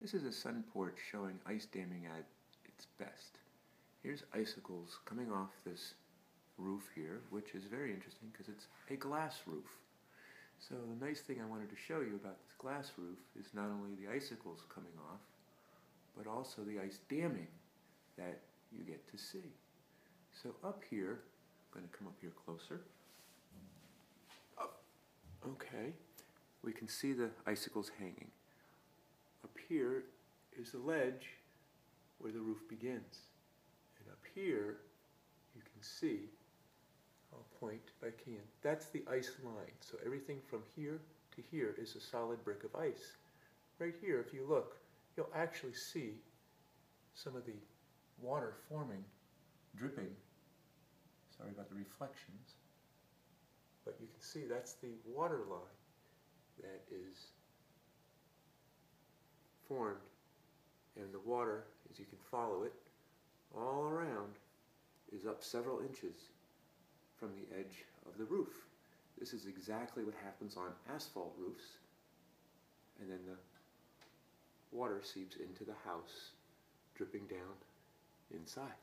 This is a sun porch showing ice damming at its best. Here's icicles coming off this roof here, which is very interesting because it's a glass roof. So the nice thing I wanted to show you about this glass roof is not only the icicles coming off, but also the ice damming that you get to see. So up here, I'm going to come up here closer. Up. Okay, we can see the icicles hanging. Here is the ledge where the roof begins. And up here, you can see, I'll point I can, that's the ice line. So everything from here to here is a solid brick of ice. Right here, if you look, you'll actually see some of the water forming, dripping. Sorry about the reflections. But you can see that's the water line that is formed and the water, as you can follow it, all around is up several inches from the edge of the roof. This is exactly what happens on asphalt roofs and then the water seeps into the house dripping down inside.